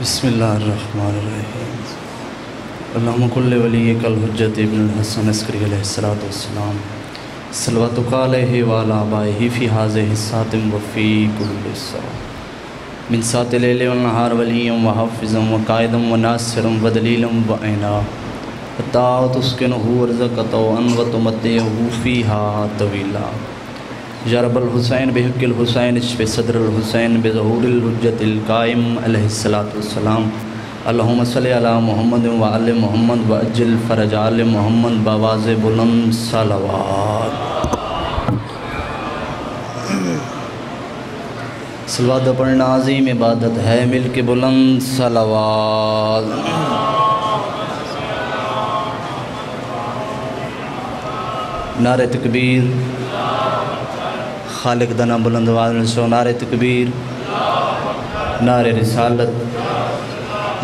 بسم اللہ الرحمن الرحیم۔ اللہم کل ولی کل حجت ابن الحسن عسکری علیہ السلام والسلام۔ صلوات علیہ والا آبائہ فی حاضر ساتم وفی کل سوا من سات لیل والنہار ولیم وحفظم وقائدم وناصرم ودلیلم وعینا فتاوت اسکنہو ورزقتو انوت متیہو فیہا طویلا۔ یا رب الحسین بحق الحسین، اشف صدر الحسین بظہور الحجت القائم علیہ الصلاۃ والسلام۔ اللہم صلی علی محمد و محمد و اجل فرج آل محمد باواز بلند صلوات۔ صلوات پڑھنا عظیم عبادت ہے، مل کے بلند صلوات۔ نعرہ تکبیر۔ خالق دنا بلند سو، نعرہ تکبیر، نعرہ رسالت،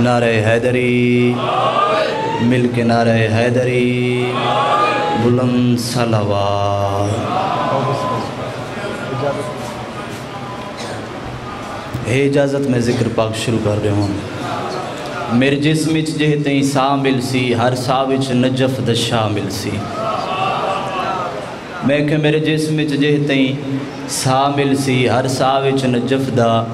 نعرہ حیدری مل کے نعرہ حیدری، بلند صلوات۔ ہے اجازت میں ذکر پاک شروع کر رہے ہوں۔ میرے جسم وچ جہتے سا مل سی، ہر سا وچ نجف دشا مل سی۔ میں کہ میرے جسم وچ جہتے سا مل سی ہر سا وچ نجف دا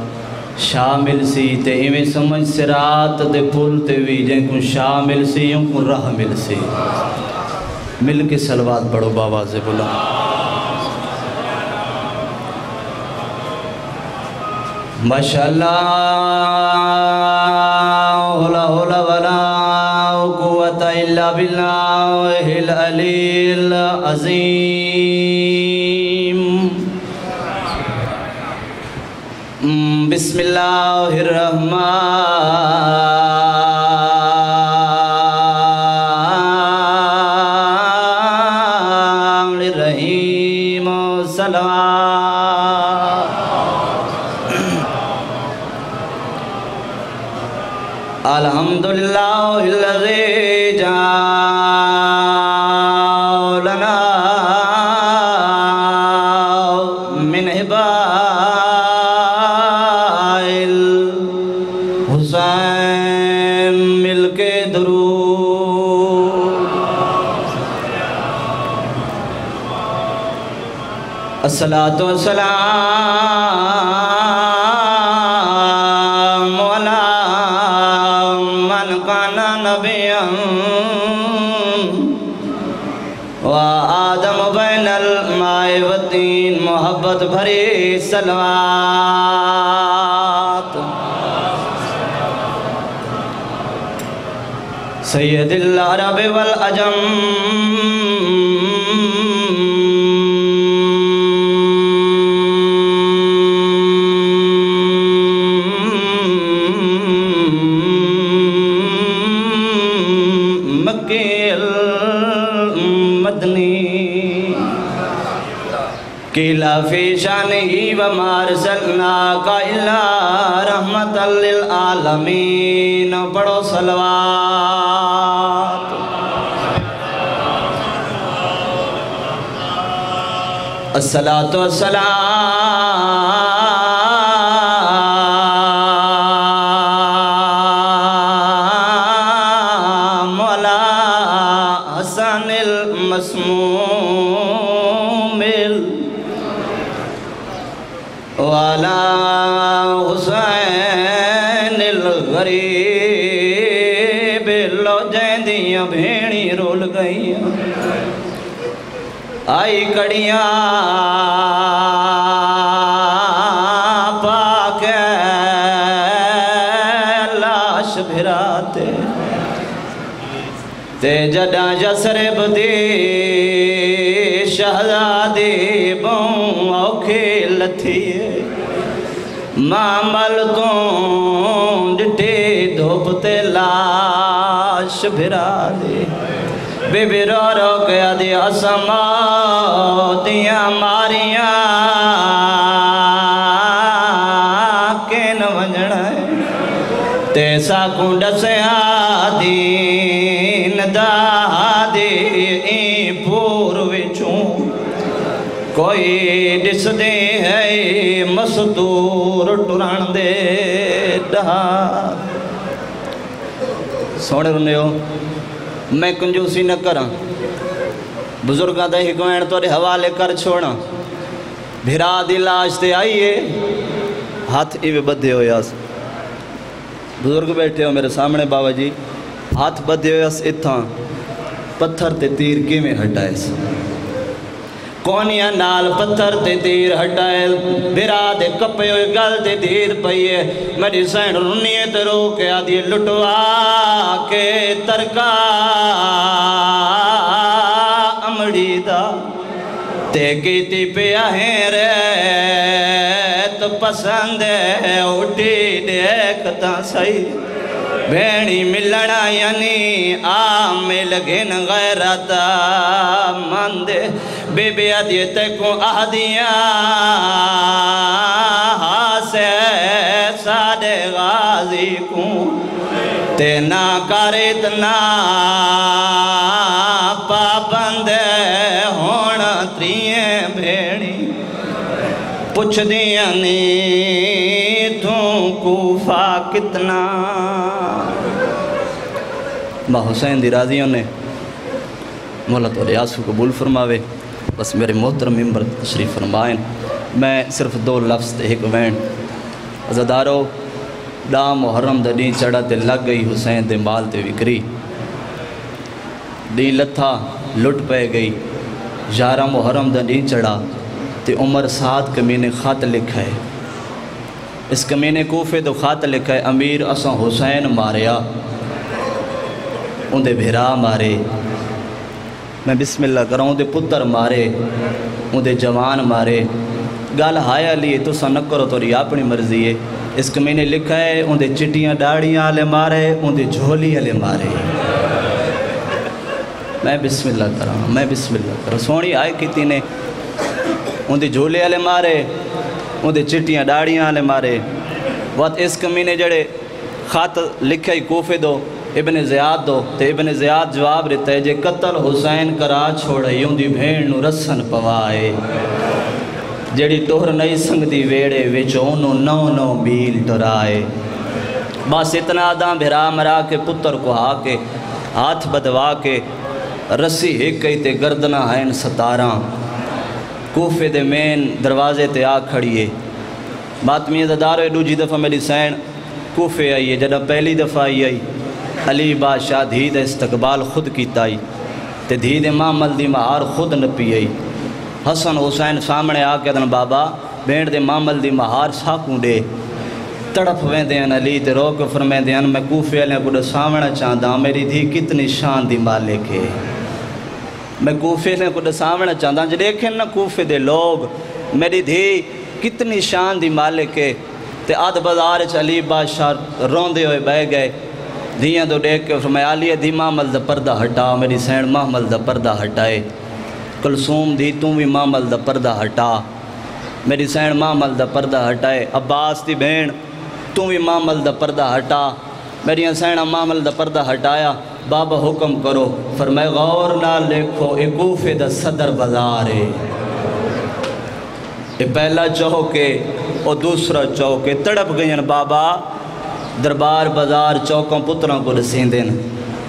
شامل سی تے ایویں سمجھ سرات دے پل تے وی جن کو شامل سی یوں کو راہ مل سی مل کے سلوات پڑھو بابا سے بلا ماشاءاللہ لا حول ولا قوت الا باللہ العلی العظیم بسم اللہ الرحمن الصلاة والسلام على من كان نبيا وآدم بين الماء والدين محبت بھری سلوات سید العرب والعجم. المدنی قیلہ فی شانہی وما ارسلناک الا رحمت للعالمین پڑھو صلوات۔ الصلاة والسلام حسن المسموم وعلى حسین الغریب لو جیندیاں بھیڑی رول گئیاں۔ آئی کڑیاں تے جڈا جسرب دی شہزادی بوں اوکھی لتھیے مامل کو ڈٹے دھوپ تے لاش بھرا دے۔ بی بی رو رو گیا دی اسما دیاں ماریاں کین ونجڑا ہے۔ تیسا کنڈ سے سونے رنے ہو؟ میں کنجوسی نہ کراں۔ بزرگاں دے حکمین تو حوالے کر چھوڑا بھرا دی لاش تے آئیے ہاتھ ایوے بدھے ہو یاس بزرگ بیٹھے ہو میرے سامنے بابا جی۔ ہاتھ بدھے ہو یاس اتھاں۔ پتھر تے تیر کی میں ہٹائے سے کونیا نال پتھر تے تیر ہٹائے بھرا دے کپے ہوئے گل تے دیر پئیے میری سین رنیے تے رو کے آدھی لٹوا کے ترکا امڑی دا تے کیتی پیا ہے رے تو پسند ہے اٹھی دیکھتا سی بھینی ملنا یعنی آمل گھن غیرت مند۔ بی بی عدیت کو آدیاں ہاسے سادے غازی کو تے نہ کر اتنا پابند ہونا تریے بھیڑی۔ پوچھ دیا نی کوفہ کتنا؟ با حسین دی راضیوں نے مولا تو ریاسو قبول فرماوے، بس میرے محترم ممبر تشریف فرمائیں۔ میں صرف دو لفظ تے ایک وین۔ عزدارو ڈا محرم دا ڈین چڑھا تے لگ گئی حسین دے مال تے وکری۔ ڈین لتھا لٹ پہ گئی۔ یارہ محرم دا ڈین چڑھا تے عمر سات کمینے خط لکھا ہے اس کمینے کوفے تو خط لکھا ہے امیر اساں حسین ماریا اندے بھیرا مارے۔ میں بسم اللہ کروں اندے پتر مارے اندے جوان مارے۔ گل ہایا لیے تو سا نہ کرو تو رہی اپنی مرضی ہے۔ اس کمینے لکھا ہے اندے چٹیاں ڈاڑیاں آلے مارے اندے جھولی آلے مارے۔ میں بسم اللہ کراں، میں بسم اللہ کراں۔ سونی آئے کیتی نے اندے جھولے آلے مارے۔ اندے چٹیاں ڈاڑیاں آلے مارے وقت اس کمینے جڑے خط لکھا ہی کوفے دو ابن زیاد دو تے ابن زیاد جواب رہتا ہے جے قتل حسین کرا چھوڑے یوں دی بھین نو رسن پوائے جڑی ٹوہر نئی سنگ دی ویڑے وچونو نو نو بیل ٹرائے بس اتنا آدھاں بھرا مرا کے پتر کو ہا کے ہاتھ بدوا کے رسی ہک کئی تے گردنا ہین ستاراں کوفے دے مین دروازے تے آ کھڑیے بات میں دارو دوجی دفعہ میری سین کوفے آئیے جڑا پہلی دفعہ آئی آئی۔ علی بادشاہ دھی دا استقبال خود کیتا آئی۔ تے دھی دے ماں مل دی مہار خود نپی آئی۔ حسن حسین سامنے آ کے دن بابا بینڈ دے ماں مل دی مہار ساکوں دے۔ تڑپ ویندے ہیں علی تے روک فرمیندے ہیں میں کوفے والے کو سامنے چاہتا ہاں، میری دھی کتنی شان دی مالک ہے۔ میں کوفے والے کو سامنے چاہتا جو دیکھیں نا کوفے دے لوگ، میری دھی کتنی شان دی مالک ہے۔ تے آدھ بازار چ علی بادشاہ روندے ہوئے بہ گئے۔ دھیاں تو دیکھ کے فرمایا، علی دی محمل دا پردہ ہٹا، میری سین محمل دا پردہ ہٹائے کلثوم دی توں بھی محمل دا پردہ ہٹا۔ میری سین محمل دا پردہ ہٹائے عباس دی بہن، توں بھی محمل دا پردہ ہٹا۔ میری سینہ محمل دا پردہ ہٹایا۔ بابا حکم کرو، فرمائے غور نہ لکھو اے کوفے دا صدر بازار ہے۔ اے پہلا چوکے اور دوسرا چوکے، تڑپ گئین بابا۔ دربار بازار چوکوں پتروں کو رسین دین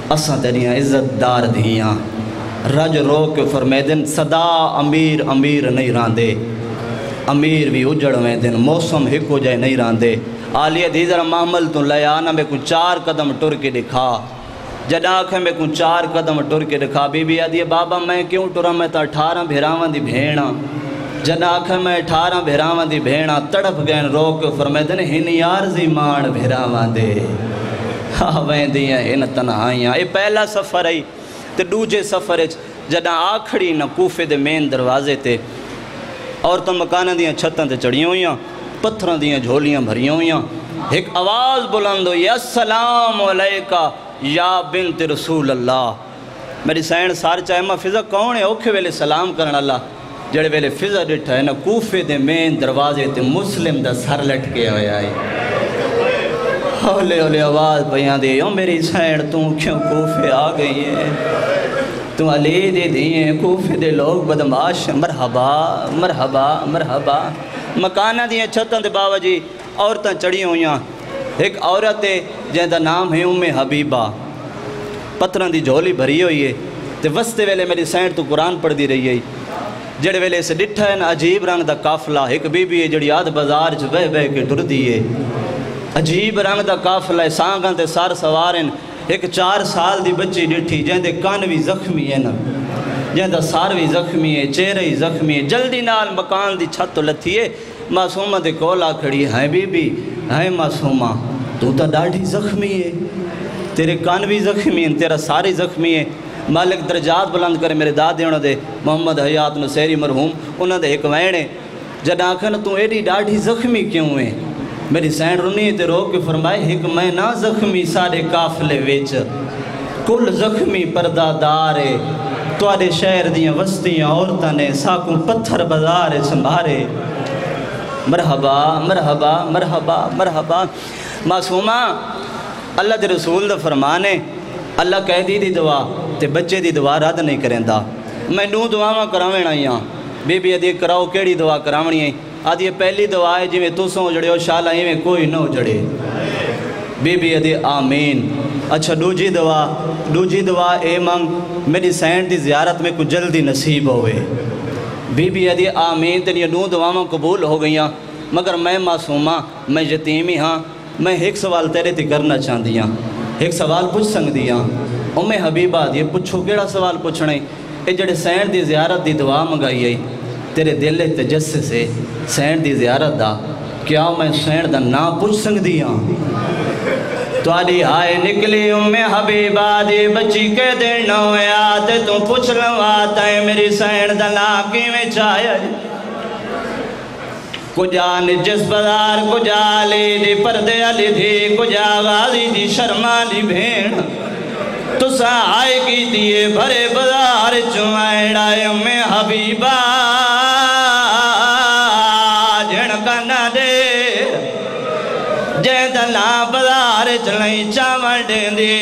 اساں تیریاں عزت دار دھیاں رج رو کے فرمے دن، صدا امیر امیر نہیں راندے۔ امیر بھی اجڑ میں دن، موسم ہک ہو جائے نہیں راندے۔ آلیہ دیزر محمل تو لیا نا میں کو چار قدم ٹر کے دکھا۔ جد آنکھیں میں کو چار قدم ٹر کے دکھا بی بی آدھی بابا میں کیوں ٹرا میں تا اٹھارہ بھیراواں دی بھیڑا جد آنکھیں میں اٹھارہ بھیراواں دی بھیڑا تڑپ گئن رو کے فرمے دن ہن یارزی مان بھیراواں دے۔ ہاں دیاں ان تنہائیاں۔ اے پہلا سفر آئی تے دوجے سفر اچ جداں آکھڑی نہ کوفے دے مین دروازے تے عورتوں مکانہ دیاں چھتاں تے چڑھیاں ہویاں پتھراں دیاں جھولیاں بھریاں ہویاں ایک آواز بلند ہوئی، السلام علیکہ یا بنت رسول اللہ، میری سین سار چاہے ماں فضا کون ہے؟ اوکھے ویلے سلام کرن اللہ۔ جڑے ویلے فضا ڈٹھا ہے نا کوفے دے مین دروازے تے مسلم دا سر لٹ کے ہویا ہے ہولے ہولے آواز بیاں دے یوں میری سین تو کیوں کوفے آ گئی ہے تو علی دے دیئے کوفے دے لوگ بدماش مرحبا مرحبا مرحبا۔ مکانہ دیئے چھتاں دے بابا جی عورتاں چڑھی ہویاں ایک عورت ہے جہاں دا نام ہے ام حبیبہ۔ پتھراں دی جھولی بھری ہوئی ہے تے وستے ویلے میری سینٹ تو قرآن پڑھ دی رہی ہے۔ جڑے ویلے اسے ڈٹھا ہے نا، عجیب رنگ دا قافلہ، ایک بی بی ہے جڑی آدھ بازار چ بہ بہ کے ٹر دی ہے۔ عجیب رنگ دا قافلہ ہے، سانگاں تے سار سوارن ایک چار سال دی بچی ڈٹھی، جہاں دے کان بھی زخمی ہے نا۔ جہاں دا سار بھی زخمی ہے چہرے ہی زخمی ہے جلدی نال مکان دی چھت تو لتھی ہے۔ معصومہ دے کولا کھڑی ہے۔ بی بی ہے معصومہ تو تا ڈاڑھی زخمی ہے، تیرے کان بھی زخمی ہیں، تیرا ساری زخمی ہے مالک درجات بلند کرے میرے دادے انہوں دے محمد حیات نصیری مرحوم انہوں دے ایک وینے جد آنکھن تو ایڈی ڈاڑھی زخمی کیوں ہے؟ میری سین رنی تے رو کے فرمائے ایک میں نہ زخمی سارے کافلے ویچ کل زخمی پردہ دارے توارے شہر دیاں وستیاں عورتاں نے ساکوں پتھر بازار سنبھارے مرحبا مرحبا مرحبا مرحبا۔ معصومہ، اللہ دے رسول دا فرمانے اللہ کہہ دی دی دعا تے بچے دی دعا رد نہیں کریں دا میں نو دعاواں کراویں آئی بی بی ادھی کراؤ کیڑی دعا کراونی ہے؟ آدھی پہلی دعا ہے جی میں جڑے ہو شالا ہی میں کوئی نہ جڑے بی بی ادھی آمین۔ اچھا دوجی دعا دوجی دعا اے منگ، میری سینٹ دی زیارت میں کچھ جلدی نصیب ہوئے۔ بی بی ادھی آمین تین یہ نو دعاواں قبول ہو گئیاں۔ مگر میں معصومہ، میں یتیمی ہاں۔ میں ایک سوال تیرے تے کرنا چاہتی ہاں ایک سوال پوچھ سکتی ہاں ام حبیبہ دی پوچھو کیڑا سوال پوچھنے؟ اے جڑے سین دی زیارت دی دعا منگائی آئی تیرے دل تجسس سے سین دی زیارت دا، کیا میں سین دا نا پوچھ سکتی ہاں تواڈی آئے نکلی ام حبیبہ دی بچی کے دن ہویا تے تو پوچھ لوا تے میری سین دا نا کیویں چاہیا کجا نجس بازار کجا لی دی پردے علی دی کجا غازی دی شرمالی بھین تو سا آئے کی دیئے بھرے بازار چوائڑا میں حبیبہ جن کا نہ دے جے دلا بازار چلائیں چاوڑ دیں دی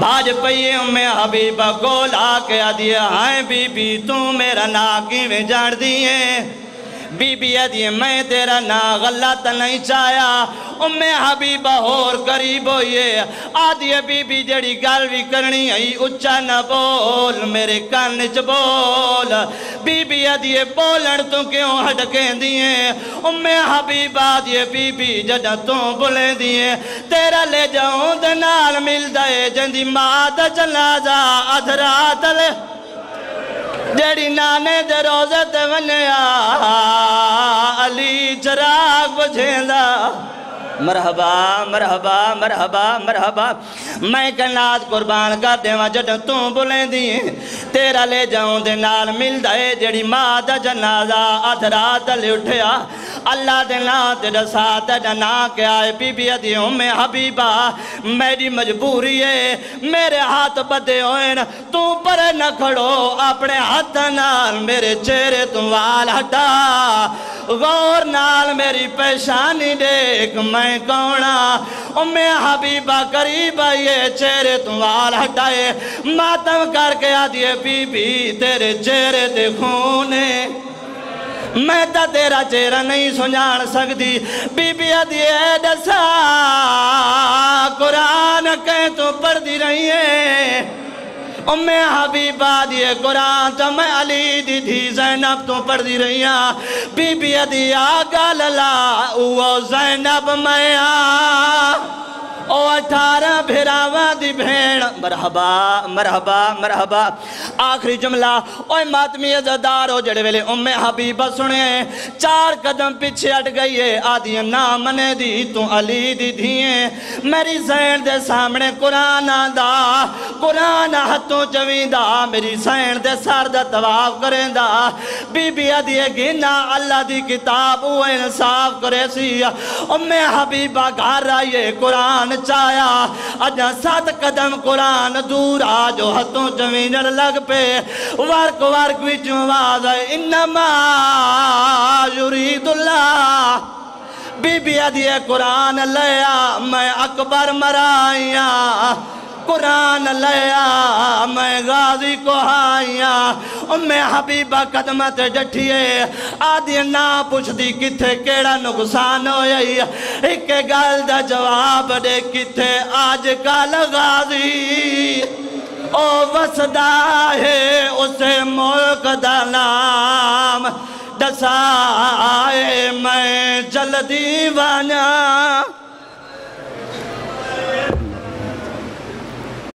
باج پئیوں میں حبیبہ گولا کے دیا ہائیں بی بی تو میرا ناکی میں جاڑ دیئے بی بی آدھیے میں تیرا نا غلط نہیں چاہیا۔ ام حبیبہ اور قریب ہوئیے آدھیے بی بی جڑی گال بھی کرنی ہے اچھا نہ بول، میرے کانچ بول۔ بی بی آدھیے بولن تو کیوں ہٹکیں دیئے ام حبیبہ آدھیے بی بی جڑا تو بولیں دیئے تیرا لے جاؤں دنال مل دائے جندی مات چلا جا۔ ادھرات لے۔ جڑی نانے دے روزے تے ونیا۔ چراغ بجھیندا۔ مرحبا مرحبا مرحبا مرحبا۔ میں کنات قربان کر دیواں جڑ تو بولیں دی تیرا لے جاؤں دے نال مل دے جڑی ماں دا جنازہ۔ ادھ رات لے اٹھیا۔ اللہ دے نا تیرا ساتھ نا کے آئے بی بی ادیوں میں حبیبہ۔ میری مجبوری ہے میرے ہاتھ بدے ہوئے تو پر نہ کھڑو، اپنے ہاتھ نال میرے چہرے تو وال ہٹا۔ غور نال میری پیشانی دیکھ میں کونا امی حبیبہ قریب یہ چہرے تو وال ہٹائے۔ ماتم کر کے آدھئے بی بی تیرے چہرے دے خونے میں تا تیرا چہرہ نہیں سنجان سکتی۔ بی بی ادیے دسا، قرآن کہیں تو پڑھ دی رہی ہے۔ ام حبیبہ دیئے قرآن تو میں علی دی دی زینب تو پڑھ دی رہی ہاں۔ بی بی ادی آگا للا، او زینب میں آ او اٹھارہ بھیراوہ دی بھیڑ مرحبا مرحبا مرحبا۔ آخری جملہ اوہ ماتمی ازدار ہو جڑے ویلے ام حبیبہ سنے۔ چار قدم پیچھے اٹ گئی ہے، آدھی نامنے دی تو علی دی دھیئے۔ میری زین دے سامنے قرآن دا قرآن ہتھوں چویں دا میری زین دے سار دا تواف کریں دا بی بی آدھی گینا، اللہ دی کتاب وہ انصاف کرے سی۔ ام حبیبہ گھر آئیے، قرآن قرآن چایا۔ اجا سات قدم قرآن دور آجو ہتوں جمینر لگ پے۔ ورک ورک وچوں آواز انما یرید اللہ۔ بی بی ادھی قرآن لیا میں اکبر مرائیاں۔ قرآن لیا میں کو آئیاں میں حبیبہ قدمت ڈٹھئے آدھی نا پوچھ دی کتھے کیڑا نقصان ہوئی ایک گل دا جواب دے کتھے آج کال غازی۔ او وسدہ ہے اسے ملک دا نام۔ دسائے میں جلدی وانا